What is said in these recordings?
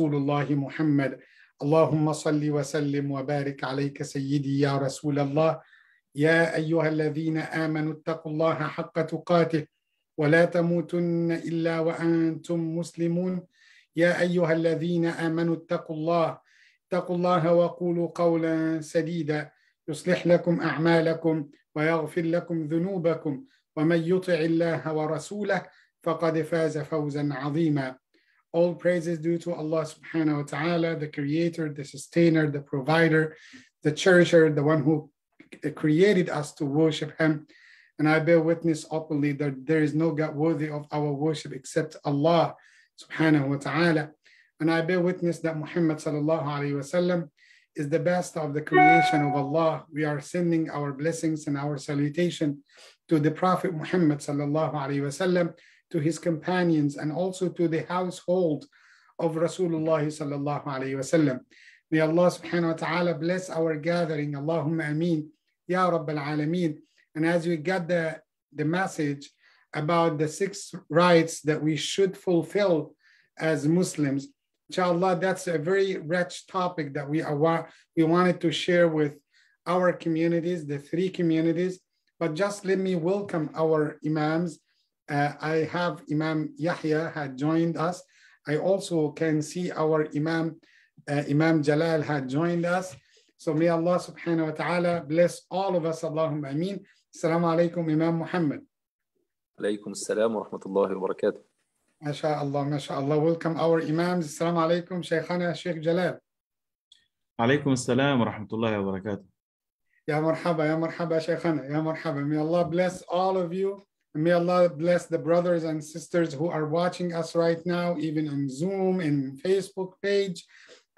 رسول الله محمد. اللهم صل وسلم وبارك عليك سيدي يا رسول الله. يا أيها الذين آمنوا اتقوا الله حق تقاته ولا تموتن إلا وأنتم مسلمون. يا أيها الذين آمنوا اتقوا الله. اتقوا الله وقولوا قولا سديدا. يصلح لكم أعمالكم ويغفر لكم ذنوبكم. ومن يطع الله ورسوله فقد فاز فوزا عظيما. All praises due to Allah subhanahu wa ta'ala, the creator, the sustainer, the provider, the cherisher, the one who created us to worship him. And I bear witness openly that there is no God worthy of our worship except Allah subhanahu wa ta'ala. And I bear witness that Muhammad sallallahu alayhi wa sallam is the best of the creation of Allah. We are sending our blessings and our salutation to the Prophet Muhammad sallallahu alayhi wa sallam, to his companions, and also to the household of Rasulullah sallallahu alayhi. May Allah subhanahu wa ta'ala bless our gathering. Allahumma ameen. Ya Rabbal Alameen. And as we got the, the message about the six rights that we should fulfill as Muslims, inshallah, that's a very rich topic that we, are, we wanted to share with our communities, the three communities. But just let me welcome our Imams. Uh, I have Imam Yahya had joined us. I also can see our Imam, uh, Imam Jalal had joined us. So may Allah subhanahu wa ta'ala bless all of us. Allahumma ameen. Assalamu alaikum, Imam Muhammad. Alaykum assalam wa rahmatullahi wa barakatuh. MashaAllah, MashaAllah. Welcome our Imams. Assalamu alaikum, Shaykhana Sheikh Jalal. Alaykum assalam wa rahmatullahi wa barakatuh. Ya marhaba, ya marhaba, Shaykhana, ya marhaba. May Allah bless all of you. And may Allah bless the brothers and sisters who are watching us right now, even on Zoom and Facebook page.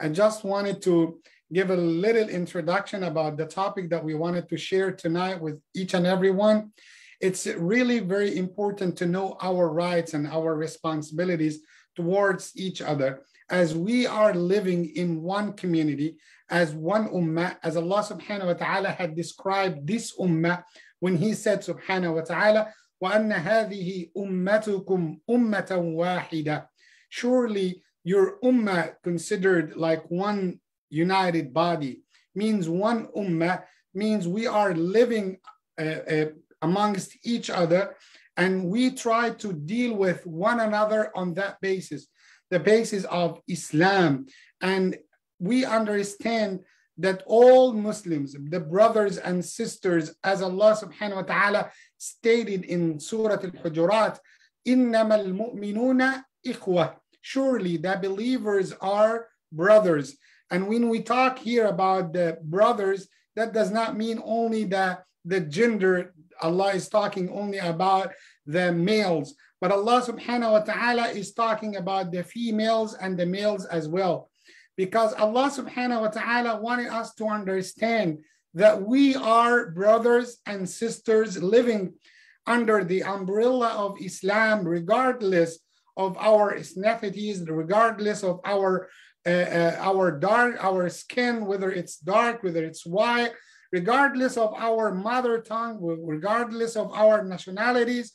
I just wanted to give a little introduction about the topic that we wanted to share tonight with each and every one. It's really very important to know our rights and our responsibilities towards each other as we are living in one community, as one ummah, as Allah subhanahu wa ta'ala had described this ummah when He said subhanahu wa ta'ala, وَأَنَّ هَذِهِ أُمَّتُكُمْ أُمَّةً وَاحِدَةً Surely your ummah considered like one united body means one ummah means we are living uh, uh, amongst each other and we try to deal with one another on that basis the basis of islam and we understand that all muslims the brothers and sisters as allah subhanahu wa ta'ala stated in surah al-hujurat innama al-mu'minuna ikhwah surely the believers are brothers and when we talk here about the brothers, that does not mean only the, the gender. Allah is talking only about the males, but Allah subhanahu wa ta'ala is talking about the females and the males as well. Because Allah subhanahu wa ta'ala wanted us to understand that we are brothers and sisters living under the umbrella of Islam, regardless of our ethnicities, regardless of our uh, uh, our dark, our skin, whether it's dark, whether it's white, regardless of our mother tongue, regardless of our nationalities,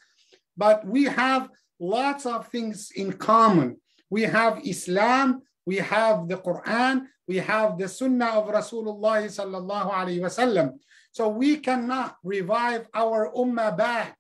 but we have lots of things in common. We have Islam, we have the Quran, we have the Sunnah of Rasulullah sallallahu alaihi wasallam. So we cannot revive our ummah back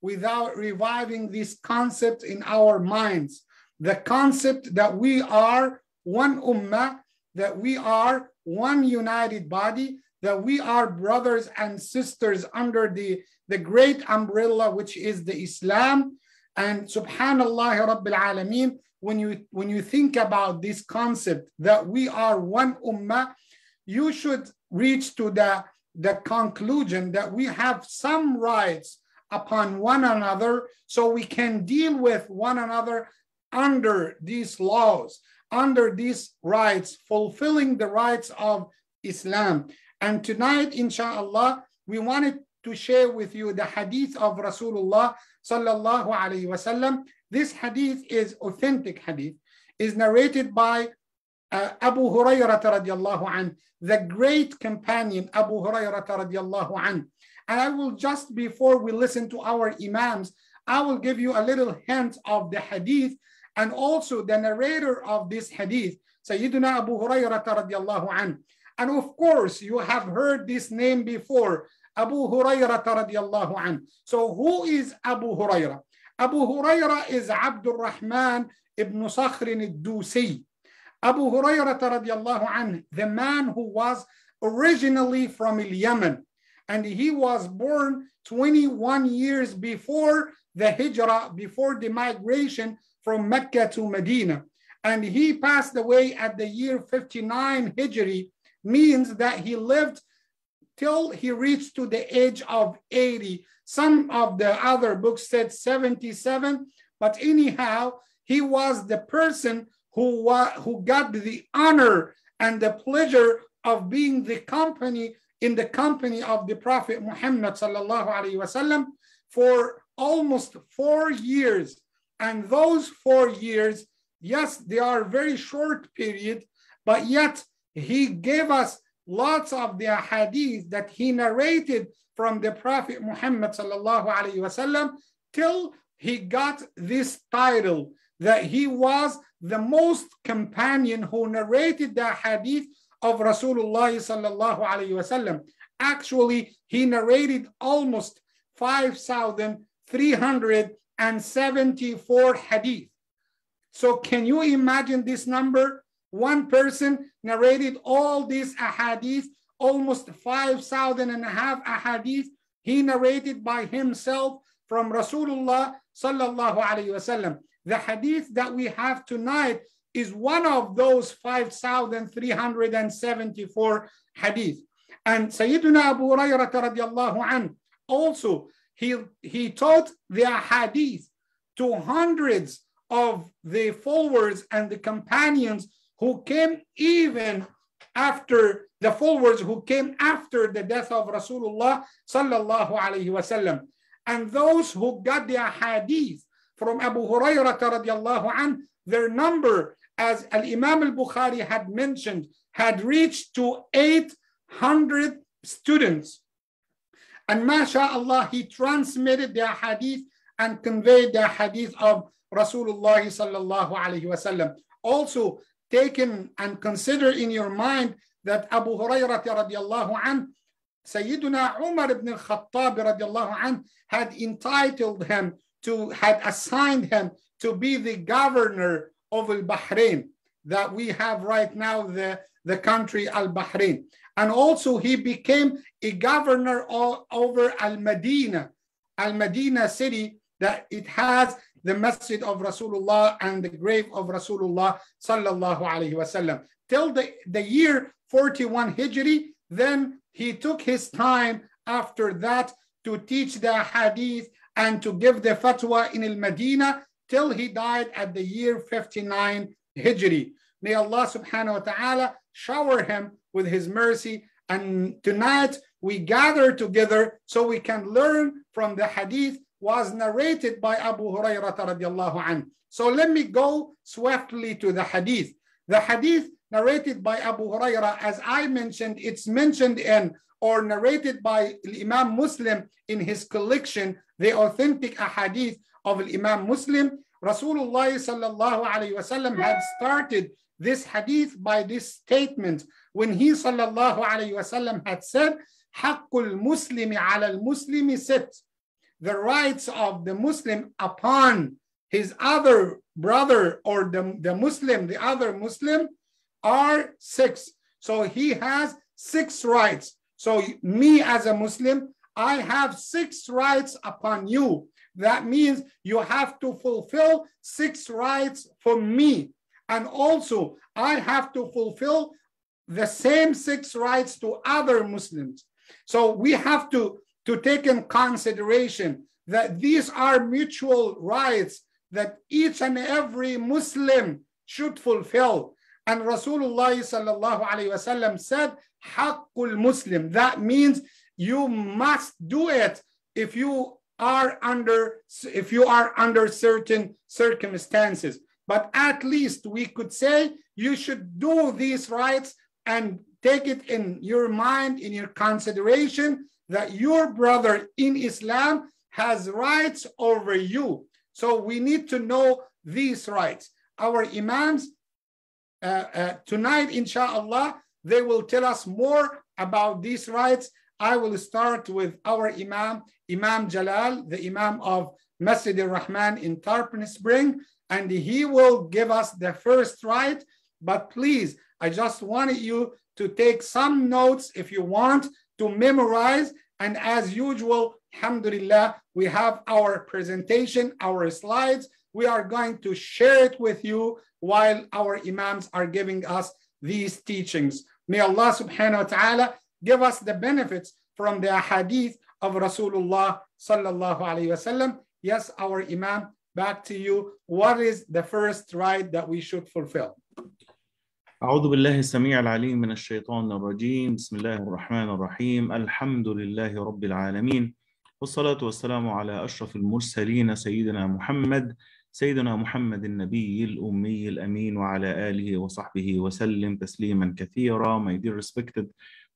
without reviving this concept in our minds. The concept that we are one ummah, that we are one united body, that we are brothers and sisters under the, the great umbrella, which is the Islam. And subhanallah rabbil alameen, when you, when you think about this concept that we are one ummah, you should reach to the, the conclusion that we have some rights upon one another so we can deal with one another under these laws under these rights, fulfilling the rights of Islam. And tonight, inshallah, we wanted to share with you the hadith of Rasulullah sallallahu alaihi wasallam. This hadith is authentic hadith, is narrated by uh, Abu Hurairah radiallahu an, the great companion Abu Hurairah radiallahu an. And I will just before we listen to our imams, I will give you a little hint of the hadith And also the narrator of this hadith, Sayyidina Abu Hurairah radiallahu anhu. And of course, you have heard this name before, Abu Hurairah radiallahu anhu. So who is Abu Hurairah? Abu Hurairah is Abdul Rahman ibn Sakhr al-Dusi. Abu Hurairah radiallahu anhu, the man who was originally from Yemen, and he was born 21 years before the hijrah, before the migration from Mecca to Medina. And he passed away at the year 59 Hijri, means that he lived till he reached to the age of 80. Some of the other books said 77, but anyhow, he was the person who, who got the honor and the pleasure of being the company in the company of the Prophet Muhammad sallallahu for almost four years. And those four years, yes, they are very short period, but yet he gave us lots of the hadith that he narrated from the Prophet Muhammad sallallahu wasallam till he got this title that he was the most companion who narrated the hadith of Rasulullah sallallahu wasallam. Actually, he narrated almost 5,374 hadith. So can you imagine this number? One person narrated all these ahadith, almost 5,000 and a half ahadith. He narrated by himself from Rasulullah sallallahu alayhi wasallam. The hadith that we have tonight is one of those 5,374 hadith. And Sayyidina Abu Hurairah radiallahu anhu also, he, he taught the hadith to hundreds of the followers and the companions who came even after the followers who came after the death of Rasulullah sallallahu alaihi wasallam. And those who got the hadith from Abu Hurairah radiallahu anhu, their number, as Imam al Bukhari had mentioned, had reached to 800 students. And mashallah, he transmitted the hadith and conveyed the hadith of Rasulullah sallallahu alaihi wasallam. Also, taken and consider in your mind that Abu Hurairah radiallahu anhu, Sayyiduna Umar ibn al-Khattab radiallahu anhu had entitled him to, had assigned him to be the governor of al-Bahrain that we have right now, the, the country al-Bahrain. And also he became a governor all over al-Madinah, al-Madinah city that it has the masjid of Rasulullah and the grave of Rasulullah sallallahu alaihi wasallam. Till the, the year 41 Hijri, then he took his time after that to teach the hadith and to give the fatwa in al-Medina till he died at the year 59 Hijri. May Allah subhanahu wa ta'ala shower him with his mercy. And tonight we gather together so we can learn from the hadith was narrated by Abu Hurairah radiallahu anhu. So let me go swiftly to the hadith. The hadith narrated by Abu Hurairah, as I mentioned, it's mentioned in or narrated by Imam Muslim in his collection, the authentic ahadith of Imam Muslim. Rasulullah sallallahu alayhi wasallam had started this hadith by this statement when he sallallahu alayhi wasallam had said, حق المسلم على المسلم ست the rights of the Muslim upon his other brother or the, the Muslim, the other Muslim, are six. So he has six rights. So me as a Muslim, I have six rights upon you. That means you have to fulfill six rights for me. And also, I have to fulfill the same six rights to other Muslims. So we have to to take in consideration that these are mutual rights that each and every Muslim should fulfill. And Rasulullah said, "Haqqul Muslim." That means you must do it if you are under if you are under certain circumstances. But at least we could say you should do these rights and take it in your mind, in your consideration, that your brother in Islam has rights over you. So we need to know these rights. Our Imams, uh, uh, tonight, inshallah, they will tell us more about these rights. I will start with our Imam, Imam Jalal, the Imam of Masjid al-Rahman in Tarpon Spring, and he will give us the first right. But please, I just wanted you to take some notes if you want to memorize. And as usual, alhamdulillah, we have our presentation, our slides. We are going to share it with you while our imams are giving us these teachings. May Allah subhanahu wa ta'ala give us the benefits from the hadith of Rasulullah sallallahu alayhi wasallam. Yes, our imam, back to you. What is the first right that we should fulfill? أعوذ بالله السميع العليم من الشيطان الرجيم. بسم الله الرحمن الرحيم. الحمد لله رب العالمين. والصلاة والسلام على أشرف المرسلين سيدنا محمد سيدنا محمد النبي الأمي الأمين وعلى آله وصحبه وسلم تسليما كثيرا. My dear respected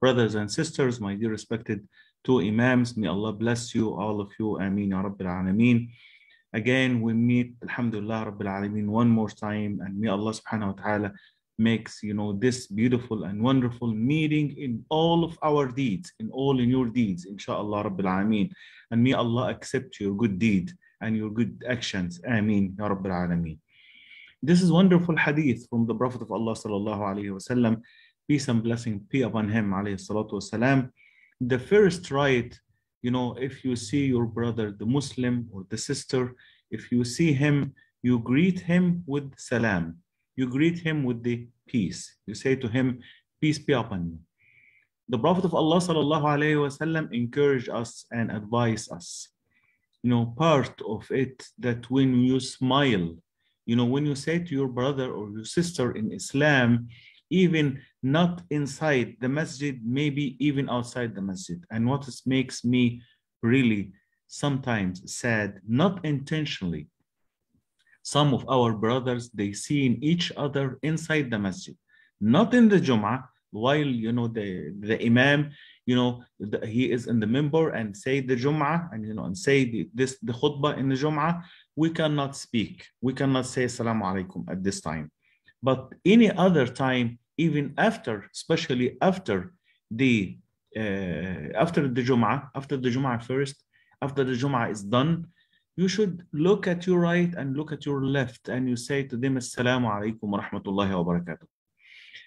brothers and sisters my dear respected two imams may Allah bless you all of you. آمين يا رب العالمين Again we meet Alhamdulillah Rabbil Alameen one more time and may Allah subhanahu wa ta'ala makes you know this beautiful and wonderful meeting in all of our deeds in all in your deeds inshallah rabbil alameen. And may allah accept your good deed and your good actions. Ameen ya rabbil alameen. This is wonderful hadith from the prophet of allah sallallahu alaihi wasallam peace and blessing be upon him alayhi salatu wasalam the first right you know if you see your brother the muslim or the sister if you see him you greet him with salam you greet him with the peace. You say to him, peace be upon you. The Prophet of Allah sallallahu alaihi wasallam encouraged us and advised us. You know, part of it that when you smile, you know, when you say to your brother or your sister in Islam, even not inside the masjid, maybe even outside the masjid. And what makes me really sometimes sad, not intentionally, some of our brothers they see in each other inside the masjid. Not in the jum'ah while you know the the imam you know the, he is in the minbar and say the jum'ah and you know and say the, this the khutbah in the jum'ah we cannot speak. We cannot say assalamu alaikum at this time. But any other time even after especially after the uh, after the jum'ah after the jum'ah first after the jum'ah is done you should look at your right and look at your left and you say to them assalamu alaikum wa rahmatullahi wa barakatuh.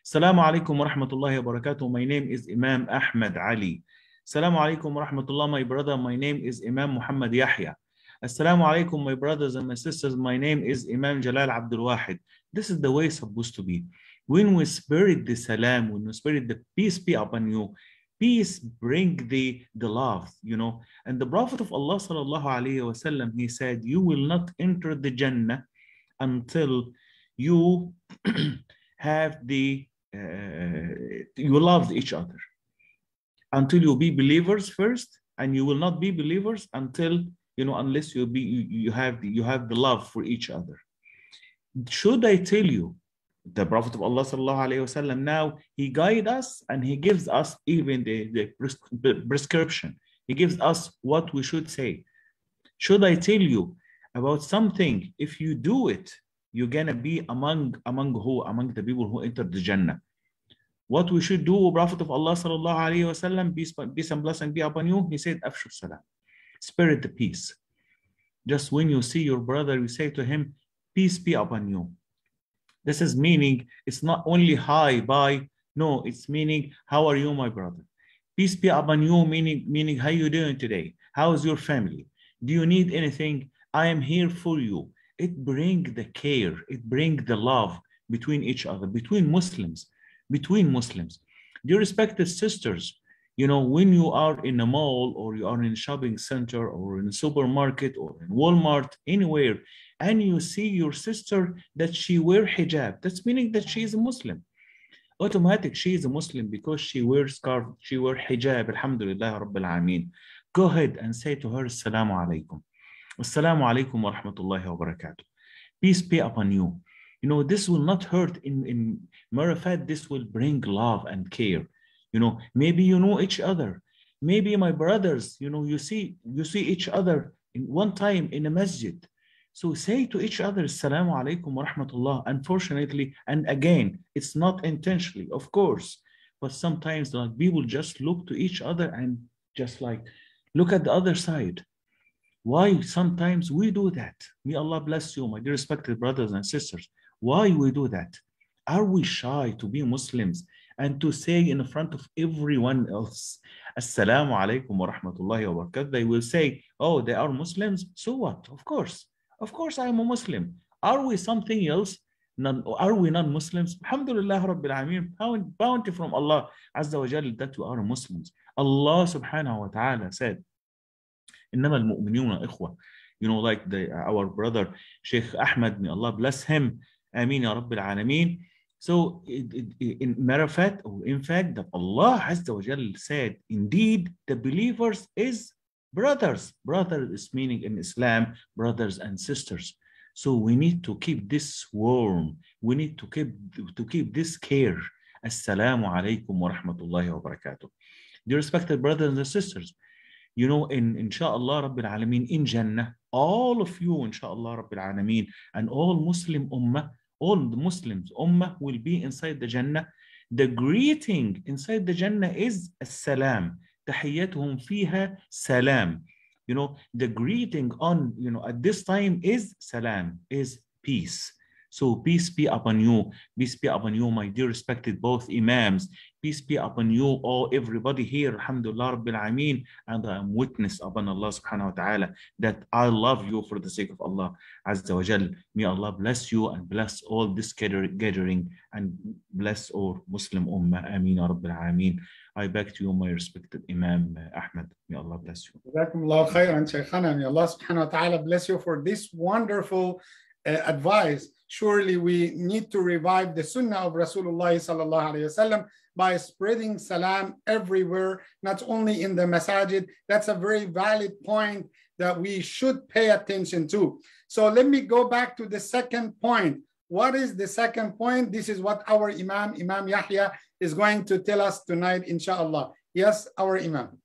Assalamu alaikum wa rahmatullahi wa barakatuh. My name is imam ahmed aly. Assalamu alaikum wa rahmatullah my brother. My name is imam muhammad yahya. Assalamu alaikum my brothers and my sisters. My name is imam jalal abdul wahid. This is the way it's supposed to be. When we spirit the salam when we spirit the peace be upon you peace bring the the love you know. And the prophet of allah sallallahu alaihi wasallam he said you will not enter the jannah until you have the uh, you love each other. Until you be believers first and you will not be believers until you know unless you be you, you have the, you have the love for each other. Should i tell you the Prophet of Allah wasallam now he guides us and he gives us even the, the prescription. He gives us what we should say. Should I tell you about something? If you do it, you're gonna be among among who among the people who enter the Jannah. What we should do, Prophet of Allah wasallam, peace, peace and blessing be upon you. He said, "Afshu salam, spirit the peace." Just when you see your brother, you say to him, "Peace be upon you." This is meaning it's not only hi, bye. No, it's meaning how are you, my brother? Peace be upon you, meaning meaning how you doing today? How is your family? Do you need anything? I am here for you. It bring the care, it bring the love between each other, between Muslims, between Muslims. Dear respected sisters, you know, when you are in a mall or you are in a shopping center or in a supermarket or in Walmart, anywhere, and you see your sister that she wear hijab, that's meaning that she is a Muslim. Automatic, she is a Muslim because she wears scarf, she wear hijab, alhamdulillah, rabbil alameen. Go ahead and say to her, assalamu alaikum. Assalamu alaikum wa rahmatullahi wa barakatuh. Peace be upon you. You know, this will not hurt in, in fact, this will bring love and care. You know, maybe you know each other. Maybe my brothers, you know, you see, you see each other in one time in a masjid So say to each other, Assalamu alaikum wa rahmatullah. Unfortunately, and again, it's not intentionally, of course, but sometimes like people just look to each other and just like look at the other side. Why sometimes we do that? May Allah bless you, my dear respected brothers and sisters. Why we do that? Are we shy to be Muslims and to say in front of everyone else, Assalamu alaikum wa rahmatullahi wa barakatuh? They will say, Oh, they are Muslims. So what? Of course. Of course, I am a Muslim. Are we something else? Non, are we non-Muslims? Alhamdulillah Rabbil Alameen, bounty from Allah Azza wa Jal that we are Muslims. Allah subhanahu wa ta'ala said, إنما المؤمنون إخوة. You know, like the, our brother Sheikh Ahmed, may Allah bless him. Ameen ya Rabbil Alameen. So, it, it, in matter of fact, or in fact, that Allah Azza wa Jal said, indeed, the believers is brothers. Brothers is meaning in Islam, brothers and sisters. So we need to keep this warm. We need to keep to keep this care. Assalamu alaikum wa rahmatullahi wa barakatuh. Dear respected brothers and sisters, you know, in inshallah Rabbil Alameen, in Jannah, all of you, inshallah Rabbil Alameen, and all Muslim Ummah, all the Muslims Ummah will be inside the Jannah. The greeting inside the Jannah is Assalam. تحياتهم فيها سلام. You know, the greeting on, you know, at this time is salam, is peace. So peace be upon you. Peace be upon you, my dear respected both imams. Peace be upon you, all everybody here. Alhamdulillah Rabbil Ameen. And I am witness upon Allah subhanahu wa ta'ala that I love you for the sake of Allah Azza wa Jal. May Allah bless you and bless all this gathering and bless all Muslim Ummah. Ameen ya Rabbil Ameen. I back to you, my respected Imam uh, Ahmed. May Allah bless you. May Allah subhanahu wa ta'ala bless you for this wonderful uh, advice. Surely we need to revive the sunnah of Rasulullah sallallahu alayhi wasallam by spreading salam everywhere, not only in the masajid. That's a very valid point that we should pay attention to. So let me go back to the second point What is the second point? This is what our Imam, Imam Yahya, is going to tell us tonight, inshallah. Yes, our Imam.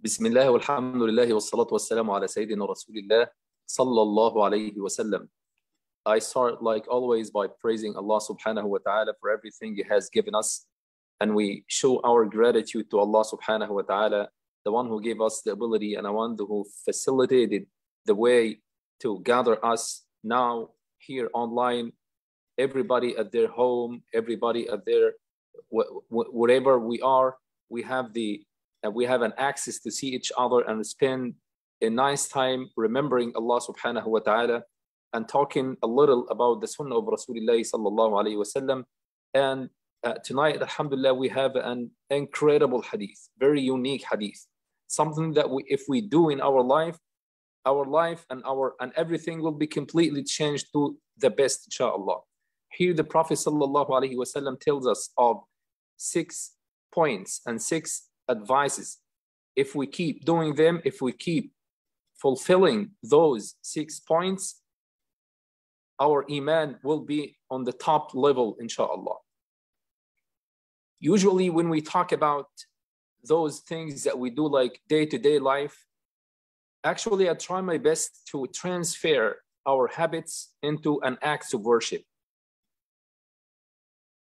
بسم الله والحمد لله والصلاة والسلام على سيدنا رسول الله صلى الله عليه وسلم. I start like always by praising Allah subhanahu wa ta'ala for everything He has given us. And we show our gratitude to Allah subhanahu wa ta'ala, the one who gave us the ability and the one who facilitated the way to gather us now here online, everybody at their home, everybody at their wherever we are, we have the we have an access to see each other and spend a nice time remembering Allah subhanahu wa ta'ala and talking a little about the sunnah of Rasulullah sallallahu alayhi wa sallam. And uh, tonight, alhamdulillah, we have an incredible hadith, very unique hadith. Something that we, if we do in our life, our life and our and everything will be completely changed to the best, inshallah. Here the Prophet sallallahu alayhi wa sallam tells us of six points and six advices. If we keep doing them, if we keep fulfilling those six points, our iman will be on the top level, inshallah. Usually, when we talk about those things that we do like day to day life, actually, I try my best to transfer our habits into an act of worship.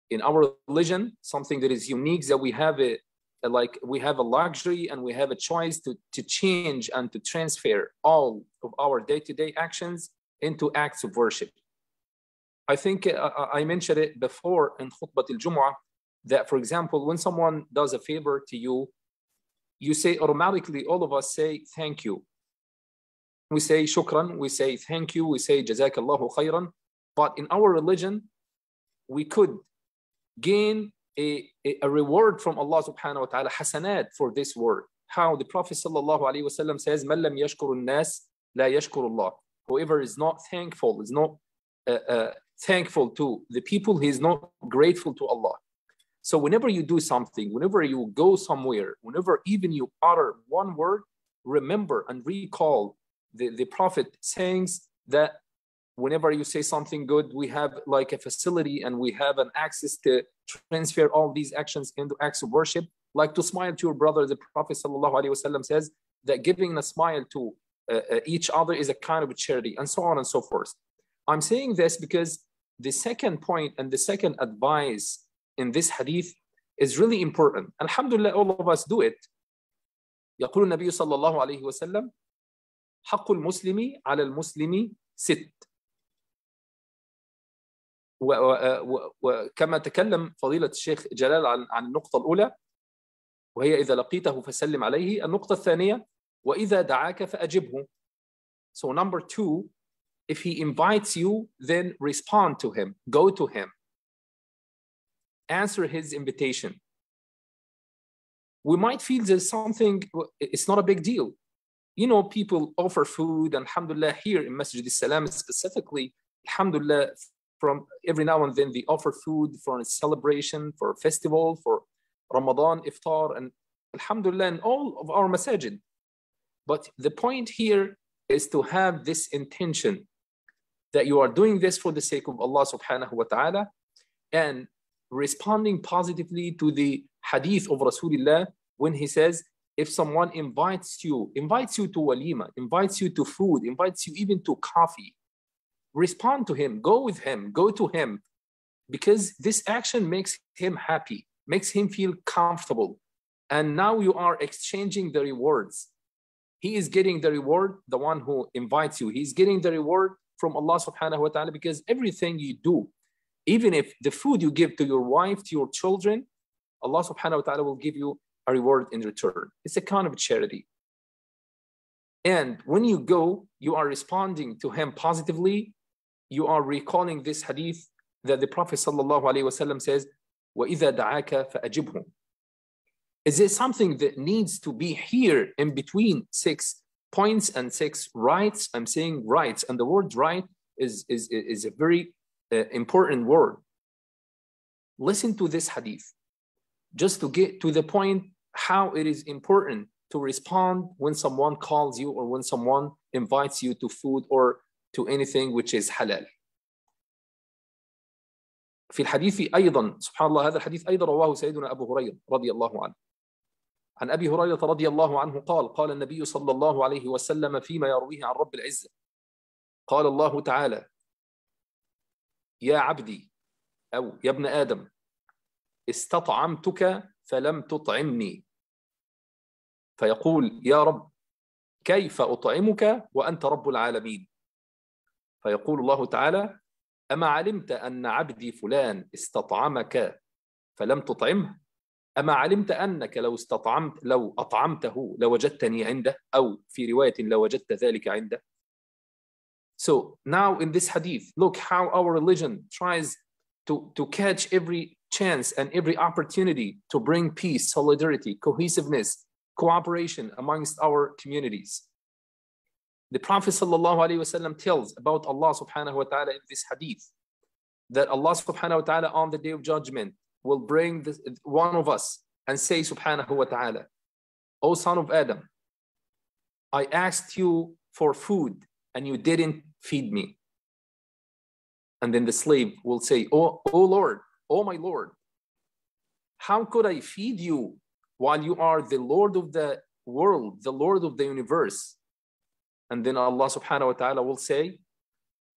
In our religion, something that is unique that we have a, like we have a luxury and we have a choice to, to change and to transfer all of our day-to-day actions into acts of worship. I think uh, I mentioned it before in Khutbah al-Jumu'ah that, for example, when someone does a favor to you, you say automatically, all of us say thank you we say shukran, we say thank you, we say jazakallahu khairan. But in our religion, we could gain a, a, a reward from Allah subhanahu wa ta'ala, hasanat for this word. How the Prophet sallallahu alayhi wasallam says, Man lam nas, la yashkurullah. Whoever is not thankful, is not uh, uh, thankful to the people, he is not grateful to Allah. So whenever you do something, whenever you go somewhere, whenever even you utter one word, remember and recall the, the Prophet sayings that whenever you say something good, we have like a facility and we have an access to transfer all these actions into acts of worship. Like to smile to your brother, the Prophet ﷺ says that giving a smile to uh, uh, each other is a kind of a charity, and so on and so forth. I'm saying this because the second point and the second advice in this hadith is really important. Alhamdulillah, all of us do it. يقول النبي صلى الله عليه وسلم حق المسلم على المسلم ست وكما تكلم فضيلة الشيخ جلال عن النقطة الأولى وهي إذا لقيته فسلم عليه النقطة الثانية وإذا دعاك فأجبه So number two, if he invites you, then respond to him, go to him, answer his invitation. We might feel there's something, it's not a big deal. You know, people offer food, and alhamdulillah, here in Masjid al-Salam specifically, alhamdulillah, from every now and then they offer food for a celebration, for a festival, for Ramadan, iftar, and alhamdulillah, in all of our masajid. But the point here is to have this intention that you are doing this for the sake of Allah subhanahu wa ta'ala and responding positively to the hadith of Rasulullah when he says, if someone invites you, invites you to walima, invites you to food, invites you even to coffee, respond to him, go with him, go to him, because this action makes him happy, makes him feel comfortable. And now you are exchanging the rewards. He is getting the reward, the one who invites you, he's getting the reward from Allah subhanahu wa ta'ala because everything you do, even if the food you give to your wife, to your children, Allah subhanahu wa ta'ala will give you a reward in return. It's a kind of charity. And when you go, you are responding to him positively. You are recalling this hadith that the Prophet sallallahu alaihi wasallam says, وَإِذَا دَعَاكَ فَأَجِبْهُ Is there something that needs to be here in between six points and six rights? I'm saying rights, and the word right is, is, is a very uh, important word. Listen to this hadith just to get to the point how it is important to respond when someone calls you or when someone invites you to food or to anything which is halal. في الحديث أيضا سبحان الله هذا الحديث أيضا رواه سيدنا أبو هريرة رضي الله عنه عن أبي هريرة رضي الله عنه قال قال النبي صلى الله عليه وسلم فيما يرويه عن رب العزة قال الله تعالى يا عبدي أو يا ابن آدم استطعمتك فلم تطعمني. فيقول يا رب كيف أطعمك وأنت رب العالمين؟ فيقول الله تعالى أما علمت أن عبدي فلان استطعمك فلم تطعمه؟ أما علمت أنك لو استطعمت لو أطعمته لوجدتني عنده؟ أو في رواية لوجدت ذلك عنده. So now in this hadith, look how our religion tries to, to catch every chance and every opportunity to bring peace, solidarity, cohesiveness, cooperation amongst our communities. The Prophet ﷺ tells about Allah subhanahu wa ta'ala in this hadith that Allah subhanahu wa ta'ala on the day of judgment will bring this, one of us and say subhanahu wa ta'ala, O son of Adam, I asked you for food and you didn't feed me. And then the slave will say, Oh, oh Lord, oh my Lord, how could I feed you while you are the Lord of the world, the Lord of the universe? And then Allah subhanahu wa ta'ala will say,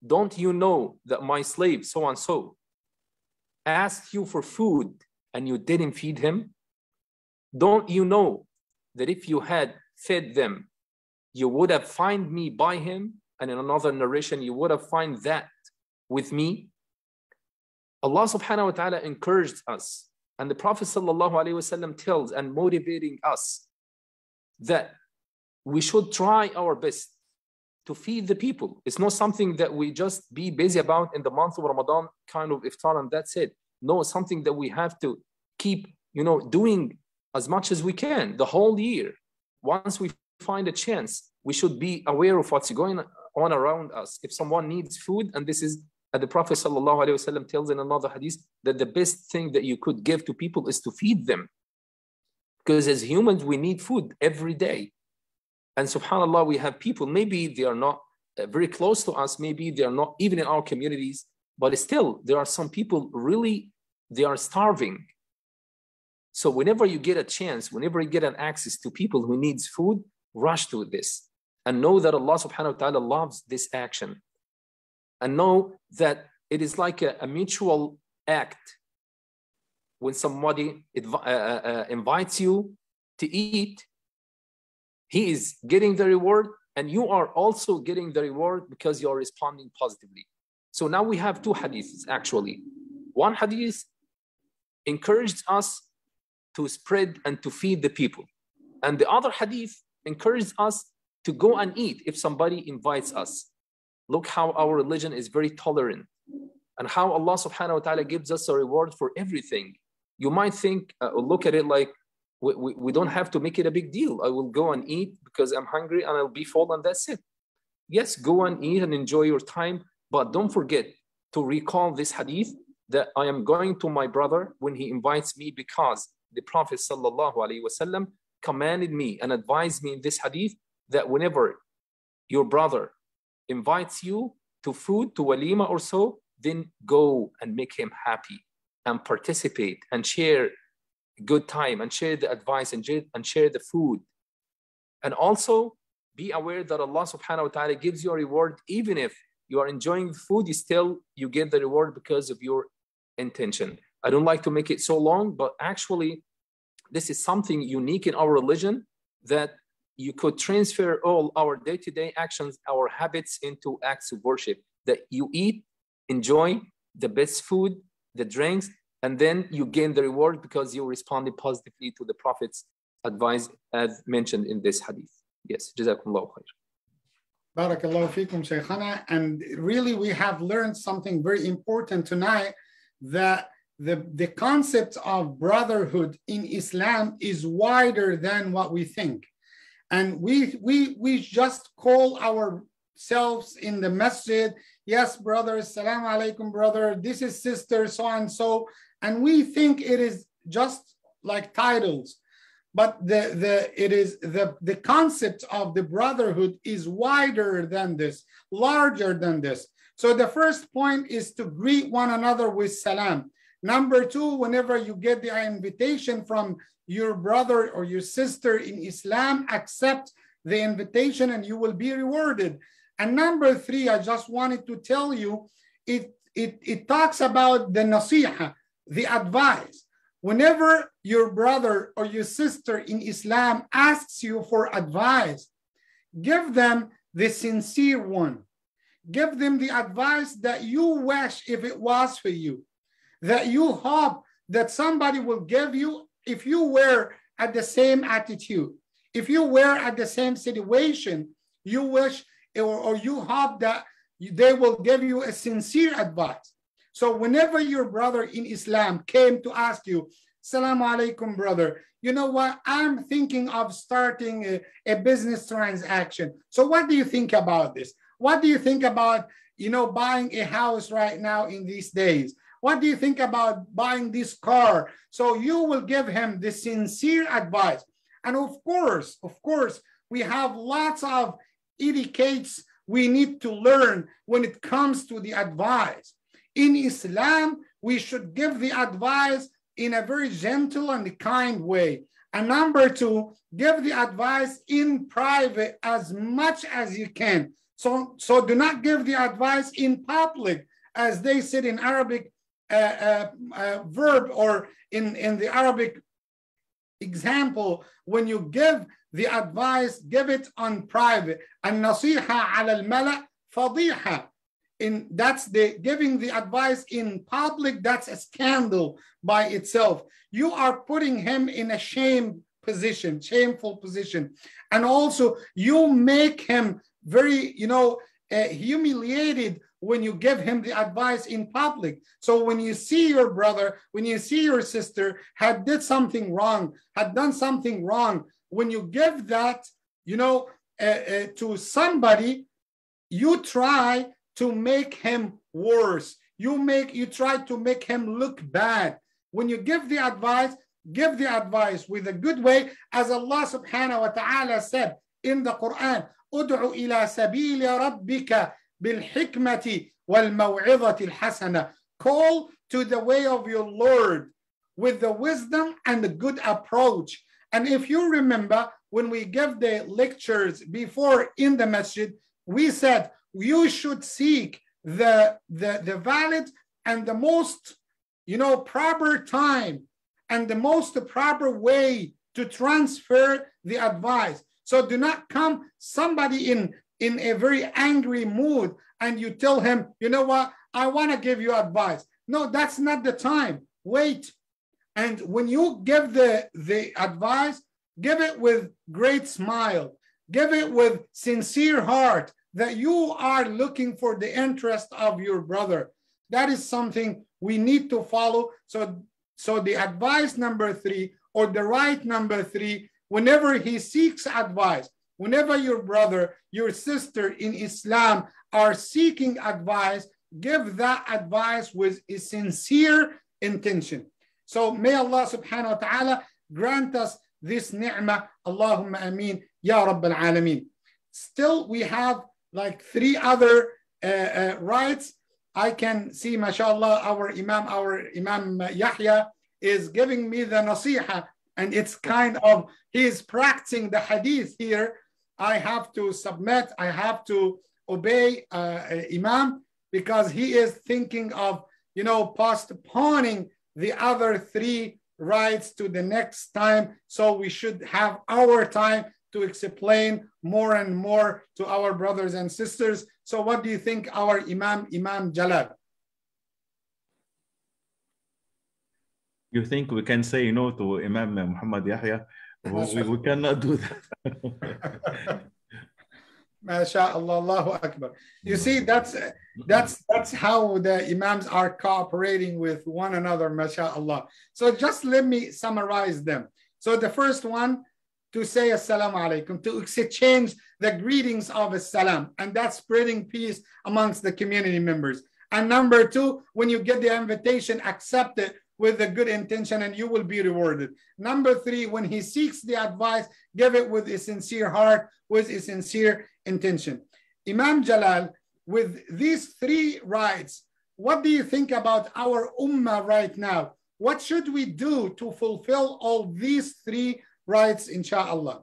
Don't you know that my slave, so and so, asked you for food and you didn't feed him? Don't you know that if you had fed them, you would have found me by him? And in another narration, you would have found that with me. Allah subhanahu wa ta'ala encouraged us. And the Prophet sallallahu alaihi wasallam tells and motivating us that we should try our best to feed the people. It's not something that we just be busy about in the month of Ramadan, kind of iftar, and that's it. No, it's something that we have to keep, you know, doing as much as we can the whole year. Once we find a chance, we should be aware of what's going on around us. If someone needs food, and this is uh, the Prophet ﷺ tells in another hadith that the best thing that you could give to people is to feed them. Because as humans, we need food every day. And subhanAllah, we have people, maybe they are not uh, very close to us, maybe they are not even in our communities, but still, there are some people really, they are starving. So whenever you get a chance, whenever you get an access to people who needs food, rush to this. and know that Allah subhanahu wa ta'ala loves this action. And know that it is like a, a mutual act when somebody uh, uh, uh, invites you to eat, he is getting the reward, and you are also getting the reward because you are responding positively. So now we have two hadiths actually. One hadith encouraged us to spread and to feed the people, and the other hadith encouraged us to go and eat if somebody invites us. Look how our religion is very tolerant and how Allah subhanahu wa ta'ala gives us a reward for everything. You might think, uh, look at it like, we, we, we, don't have to make it a big deal. I will go and eat because I'm hungry and I'll be full and that's it. Yes, go and eat and enjoy your time, but don't forget to recall this hadith that I am going to my brother when he invites me because the Prophet sallallahu alaihi wasallam commanded me and advised me in this hadith that whenever your brother invites you to food, to walima or so, then go and make him happy and participate and share good time and share the advice and share, and share the food. And also be aware that Allah subhanahu wa ta'ala gives you a reward even if you are enjoying food, you still you get the reward because of your intention. I don't like to make it so long, but actually this is something unique in our religion that you could transfer all our day-to-day actions, our habits into acts of worship. That you eat, enjoy the best food, the drinks, and then you gain the reward because you responded positively to the Prophet's advice as mentioned in this hadith. Yes, Jazakumullah khair. Barakallahu fikum, Shaykhana. And really, we have learned something very important tonight that the, the concept of brotherhood in Islam is wider than what we think. And we, we, we just call ourselves in the masjid, yes, brother, salam alaikum, brother, this is sister, so and so. And we think it is just like titles. But the, the, it is the, the concept of the brotherhood is wider than this, larger than this. So the first point is to greet one another with salam. Number two, whenever you get the invitation from your brother or your sister in Islam, accept the invitation and you will be rewarded. And number three, I just wanted to tell you, it, it, it talks about the nasiha, the advice. Whenever your brother or your sister in Islam asks you for advice, give them the sincere one. Give them the advice that you wish if it was for you, that you hope that somebody will give you if you were at the same attitude, if you were at the same situation, you wish or, or you hope that they will give you a sincere advice. So whenever your brother in Islam came to ask you, Salaam alaikum, brother, you know what? I'm thinking of starting a, a business transaction. So what do you think about this? What do you think about, you know, buying a house right now in these days? What do you think about buying this car? So you will give him the sincere advice. And of course, of course, we have lots of etiquettes we need to learn when it comes to the advice. In Islam, we should give the advice in a very gentle and kind way. And number two, give the advice in private as much as you can. So, so do not give the advice in public, as they said in Arabic uh, verb or in, in the Arabic example, when you give the advice, give it on private. And nasiha ala al-mala fadiha in that's the giving the advice in public that's a scandal by itself. You are putting him in a shame position shameful position. And also you make him very you know uh, humiliated when you give him the advice in public so when you see your brother when you see your sister had did something wrong had done something wrong when you give that you know uh, uh, to somebody you try to make him worse. You make you try to make him look bad. When you give the advice, give the advice with a good way, as Allah subhanahu wa ta'ala said in the Quran, ادع إلى سبيل ربك بالحكمة والموعظة الحسنة. Call to the way of your Lord with the wisdom and the good approach. And if you remember, when we give the lectures before in the masjid, we said you should seek the, the, the valid and the most, you know, proper time and the most proper way to transfer the advice. So do not come somebody in in a very angry mood and you tell him, you know what, I want to give you advice. No, that's not the time. Wait. And when you give the, the advice, give it with great smile, give it with sincere heart that you are looking for the interest of your brother. That is something we need to follow. So, so the advice number three or the right number three, whenever he seeks advice, whenever your brother, your sister in Islam are seeking advice, give that advice with a sincere intention. So may Allah subhanahu wa ta'ala grant us this ni'mah. Allahumma ameen. Ya Rabbal Alameen. Still, we have like three other uh, uh, rights. I can see, mashallah, our Imam, our Imam Yahya is giving me the nasiha, and it's kind of, he is practicing the hadith here. I have to submit, I have to obey uh, Imam because he is thinking of, you know, postponing the other three rights to the next time. So we should have our time to explain more and more to our brothers and sisters. So what do you think our Imam, Imam Jalal? You think we can say no to Imam Muhammad Yahya? We, we cannot do that. MashaAllah, Allahu Akbar. You see, that's that's that's how the Imams are cooperating with one another, MashaAllah. So just let me summarize them. So the first one, to say assalamu alaikum, to exchange the greetings of assalam, and that's spreading peace amongst the community members. And number two, when you get the invitation, accept it with a good intention and you will be rewarded. Number three, when he seeks the advice, give it with a sincere heart, with a sincere intention. Imam Jalal, with these three rights, what do you think about our ummah right now? What should we do to fulfill all these three rights, inshallah?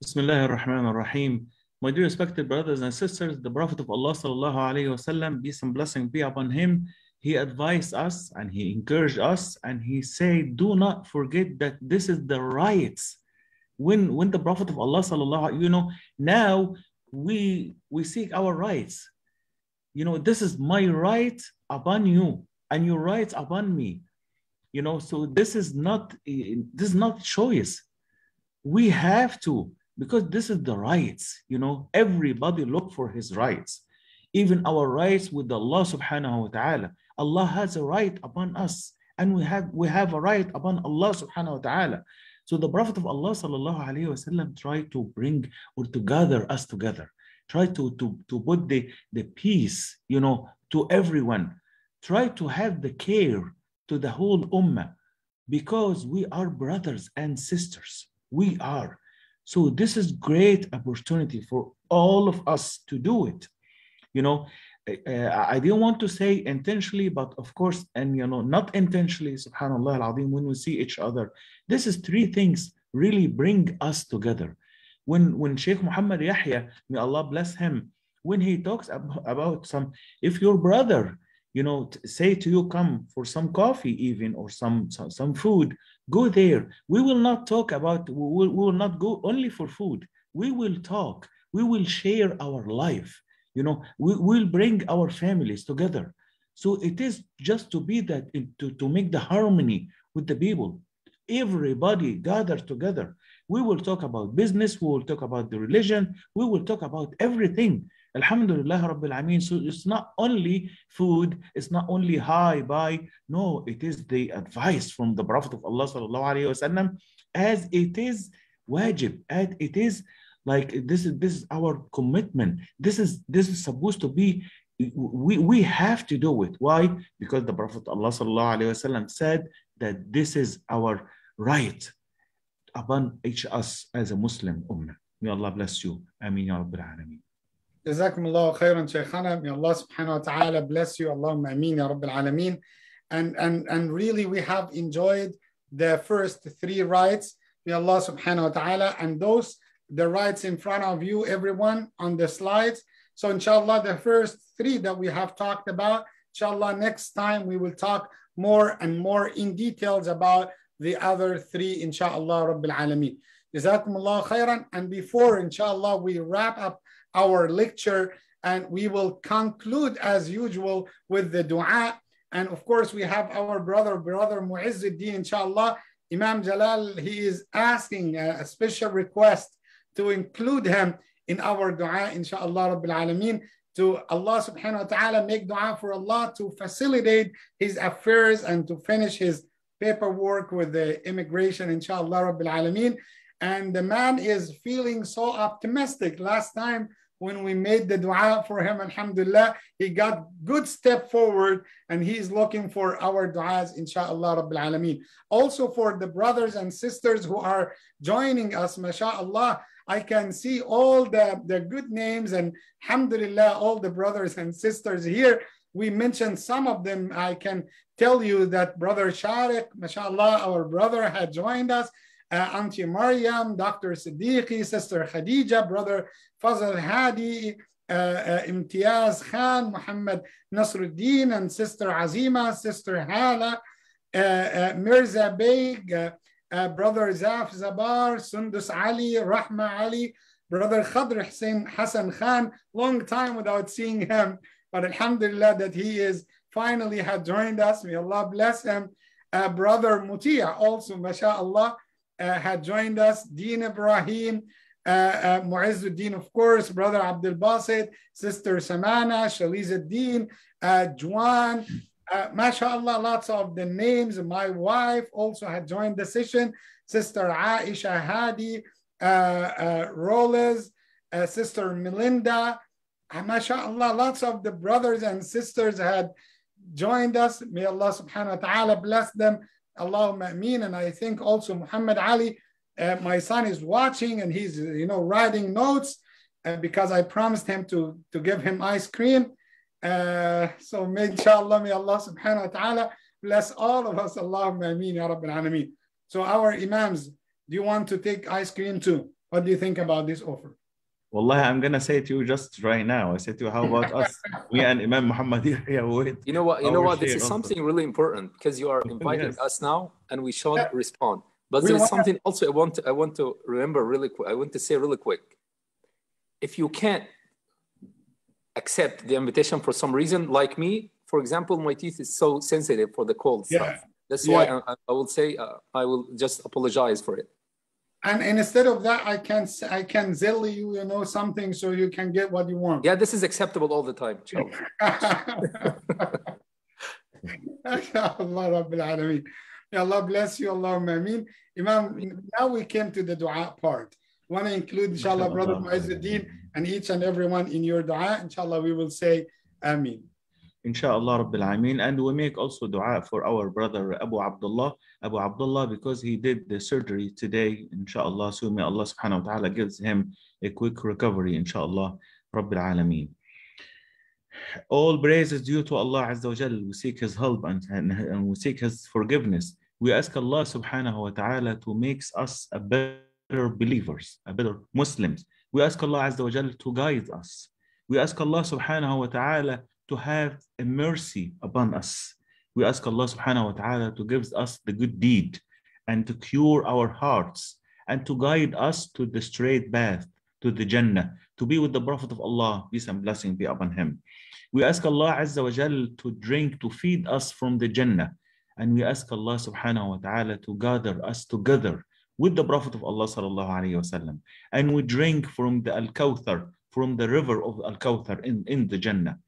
Bismillah ar-Rahman ar-Rahim. My dear respected brothers and sisters, the Prophet of Allah sallallahu alayhi wasallam, peace and blessing be upon him, he advised us and he encouraged us and he said, do not forget that this is the rights. When, when the Prophet of Allah sallallahu you know, now we, we seek our rights. You know, this is my right upon you and your rights upon me. You know, so this is not, this is not choice. We have to, because this is the rights, you know, everybody look for his rights even our rights with Allah subhanahu wa ta'ala. Allah has a right upon us, and we have we have a right upon Allah subhanahu wa ta'ala. So the Prophet of Allah sallallahu alayhi wasallam tried to bring or to gather us together, try to, to, to put the, the peace, you know, to everyone. Try to have the care to the whole ummah because we are brothers and sisters. We are. So this is great opportunity for all of us to do it. You know, I didn't want to say intentionally, but of course, and you know, not intentionally, subhanAllah al-azim, when we see each other. This is three things really bring us together. When, when Sheikh Muhammad Yahya, may Allah bless him, when he talks ab- about some, if your brother, you know, say to you, come for some coffee even, or some, some, some food, go there. We will not talk about, we will, we will not go only for food. We will talk, we will share our life you know we will bring our families together. So it is just to be that to, to make the harmony with the people. Everybody gather together. We will talk about business we will talk about the religion we will talk about everything. Alhamdulillah rabbil alameen. So it's not only food it's not only hi bye. No it is the advice from the prophet of allah sallallahu alaihi wasallam as it is wajib as it is like this is this is our commitment this is this is supposed to be we we have to do it why because the prophet allah sallallahu alaihi wasallam said that this is our right upon each us as a muslim ummah may allah bless you amin ya rabbil alamin جزاكم الله خيرا شيخنا may Allah subhanahu wa ta'ala bless you Allahumma ameen ya rabbil alameen and and and really we have enjoyed the first three rights May Allah subhanahu wa ta'ala and those, the rights in front of you, everyone on the slides. So inshallah, the first three that we have talked about, inshallah, next time we will talk more and more in details about the other three, inshallah, Rabbil Alameen. Jazakumullah khairan. And before, inshallah, we wrap up our lecture and we will conclude as usual with the dua. And of course, we have our brother, brother Mu'izzuddin, inshallah. Imam Jalal, he is asking a, special request to include him in our dua, inshallah, Rabbil Alameen, to Allah subhanahu wa ta'ala, make dua for Allah to facilitate his affairs and to finish his paperwork with the immigration, inshallah, Rabbil Alameen. And the man is feeling so optimistic. Last time when we made the dua for him, alhamdulillah, he got good step forward and he's looking for our duas, inshallah, Rabbil Alameen. Also for the brothers and sisters who are joining us, mashallah, I can see all the, the good names and alhamdulillah, all the brothers and sisters here. We mentioned some of them. I can tell you that brother Sharik, mashallah, our brother had joined us uh, Auntie Mariam, Dr. Siddiqui, Sister Khadija, Brother Fazal Hadi, uh, uh, Imtiaz Khan, Muhammad Nasruddin, and Sister Azima, Sister Hala, uh, uh, Mirza Beg, uh, Brother Zaf Zabar, Sundus Ali, Rahma Ali, Brother Khadr Hussein Hassan Khan, long time without seeing him, but Alhamdulillah that he is finally had joined us. May Allah bless him. Uh, Brother Mutia also, mashallah, uh, had joined us, Dean Ibrahim, uh, uh, Mu'izzuddin, of course, Brother Abdul Basit, Sister Samana, Shalizuddin, uh, Juan, uh, mashallah, lots of the names. My wife also had joined the session, Sister Aisha Hadi, uh, uh, Roles, uh, Sister Melinda, uh, mashallah, lots of the brothers and sisters had joined us. May Allah subhanahu wa ta'ala bless them. Allahumma ameen. And I think also Muhammad Ali, uh, my son is watching and he's, you know, writing notes uh, because I promised him to, to give him ice cream. Uh, so may, inshallah, may Allah subhanahu wa ta'ala bless all of us. Allahumma ameen, ya Rabbil Alameen. So our imams, do you want to take ice cream too? What do you think about this offer? Wallahi, I'm gonna say to you just right now. I said to you, how about us? Me and Imam Muhammad here wait. You know what? You know what? This is also. something really important because you are inviting Yes. us now, and we should Yeah. respond. But We there is wanna- something also I want to I want to remember really quick. I want to say really quick. If you can't accept the invitation for some reason, like me, for example, my teeth is so sensitive for the cold Yeah. stuff. That's why I, I will say uh, I will just apologize for it. And, and instead of that, I can I can Zelle you, you know, something so you can get what you want. Yeah, this is acceptable all the time. Allah Rabbil Alameen. May Allah bless you, Allahumma ameen. Imam, now we came to the dua part. Want to include, inshallah, Brother Mu'izzuddin and each and everyone in your dua. Inshallah, we will say Ameen. Inshallah Rabbil Alameen. And we make also dua for our brother Abu Abdullah, Abu Abdullah, because he did the surgery today, inshallah. So may Allah subhanahu wa ta'ala gives him a quick recovery, inshallah, Rabbil Alameen. All praise is due to Allah Azza wa Jal. We seek His help and, and, and we seek His forgiveness. We ask Allah subhanahu wa ta'ala to make us a better believers, a better Muslims. We ask Allah Azza wa Jal to guide us. We ask Allah subhanahu wa ta'ala to have a mercy upon us. We ask Allah subhanahu wa ta'ala to give us the good deed and to cure our hearts and to guide us to the straight path, to the Jannah, to be with the Prophet of Allah, peace and blessing be upon him. We ask Allah Azza wa Jal to drink, to feed us from the Jannah. And we ask Allah subhanahu wa ta'ala to gather us together with the Prophet of Allah sallallahu alayhi wa sallam. And we drink from the Al-Kawthar, from the river of Al-Kawthar in, in the Jannah.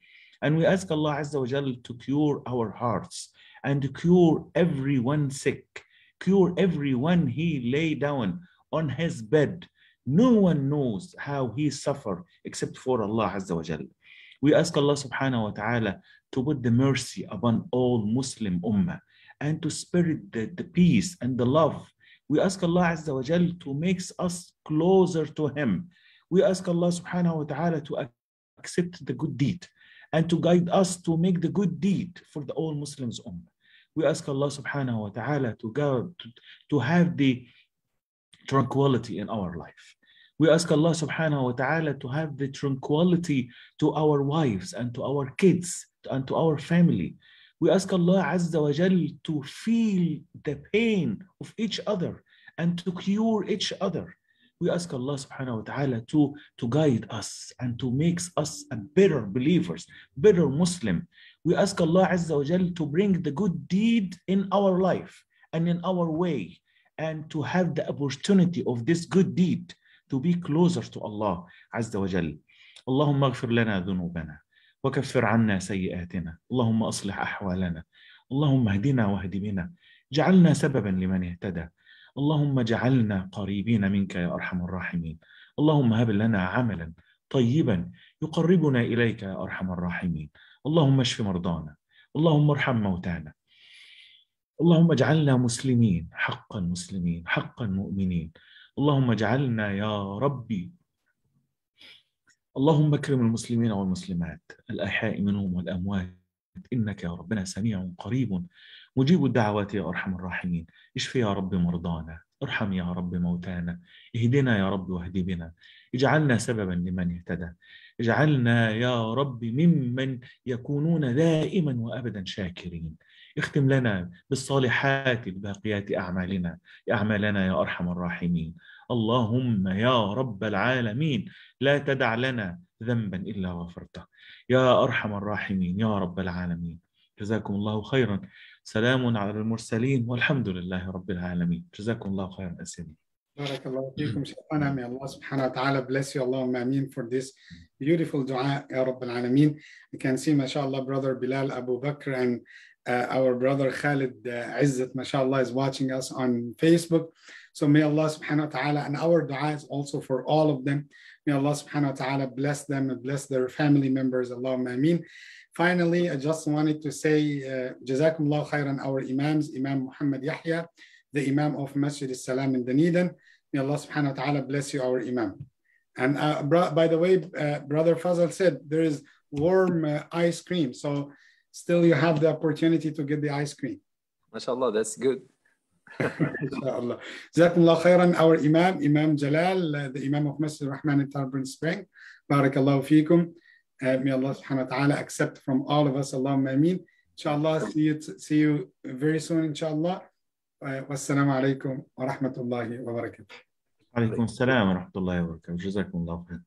And we ask Allah Azza wa Jal to cure our hearts and to cure everyone sick, cure everyone he lay down on his bed. No one knows how he suffered except for Allah Azza wa Jal. We ask Allah subhanahu wa ta'ala to put the mercy upon all Muslim ummah and to spirit the, the peace and the love. We ask Allah Azza wa Jal to make us closer to Him. We ask Allah subhanahu wa ta'ala to accept the good deed and to guide us to make the good deed for the all Muslims ummah. We ask Allah subhanahu wa ta'ala to to, to have the tranquility in our life. We ask Allah subhanahu wa ta'ala to have the tranquility to our wives and to our kids and to our family. We ask Allah Azza wa Jal to feel the pain of each other and to cure each other. We ask Allah subhanahu wa ta'ala to, to guide us and to make us a better believers, better Muslim. We ask Allah Azza wa Jal to bring the good deed in our life and in our way and to have the opportunity of this good deed to be closer to Allah Azza wa Jal. اللهم اغفر لنا ذنوبنا وكفر عنا سيئاتنا. اللهم أصلح أحوالنا. اللهم اهدنا واهد بنا. جعلنا سببا لمن اهتدى. اللهم اجعلنا قريبين منك يا أرحم الراحمين. اللهم هب لنا عملا طيبا يقربنا إليك يا أرحم الراحمين. اللهم اشف مرضانا. اللهم ارحم موتانا. اللهم اجعلنا مسلمين حقا مسلمين حقا مؤمنين. اللهم اجعلنا يا ربي اللهم اكرم المسلمين والمسلمات الأحياء منهم والأموات إنك يا ربنا سميع قريب مجيب الدعوات يا أرحم الراحمين. اشف يا رب مرضانا ارحم يا رب موتانا اهدنا يا رب واهد بنا. اجعلنا سببا لمن اهتدى. اجعلنا يا رب ممن يكونون دائما وأبدا شاكرين. اختم لنا بالصالحات الباقيات أعمالنا. اعمالنا يا أرحم الراحمين. اللهم يا رب العالمين لا تدع لنا ذنبا إلا غفرته. يا أرحم الراحمين يا رب العالمين. جزاكم الله خيرا. سلام على المرسلين والحمد لله رب العالمين. جزاكم الله خيرا أسيدي بارك الله فيكم شيخنا Allah subhanahu wa ta'ala bless you. اللهم آمين for this beautiful dua يا رب العالمين. You can see mashallah brother Bilal Abu Bakr and uh, our brother Khalid uh, Izzat mashallah is watching us on Facebook. So may Allah subhanahu wa ta'ala and our dua is also for all of them may Allah subhanahu wa ta'ala bless them and bless their family members Allahumma ameen Finally, I just wanted to say, uh, Jazakumullah khairan, our Imams, Imam Muhammad Yahya, the Imam of Masjid al-Salam in Dunedin. May Allah subhanahu wa ta'ala bless you, our Imam. And uh, by the way, uh, Brother Fazal said there is warm uh, ice cream. So still you have the opportunity to get the ice cream. MashaAllah, that's good. Inshallah. Jazakumullah khairan, our Imam, Imam Jalal, uh, the Imam of Masjid al-Rahman in Tarban Spring. Barakallahu feekum. Uh, may Allah subhanahu wa ta'ala accept from all of us. Allahumma ameen. Inshallah, see you, see you very soon, inshallah. Uh, wassalamu alaikum wa rahmatullahi wa barakatuh. عليكم السلام ورحمة الله وبركاته جزاكم الله خير